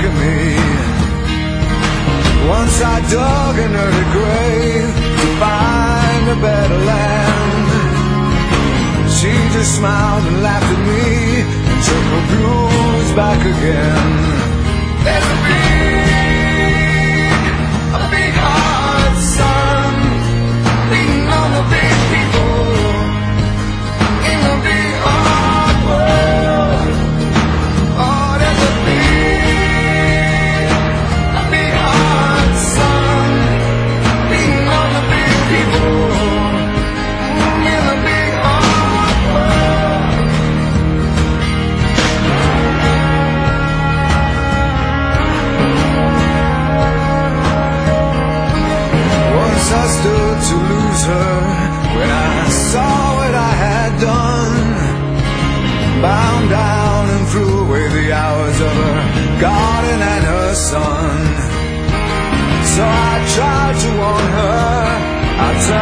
back at me. Once I dug an early grave to find a better land. She just smiled and laughed at me and took her blues back again. There's a Bound down and threw away the hours of her garden and her son. So I tried to warn her. I turned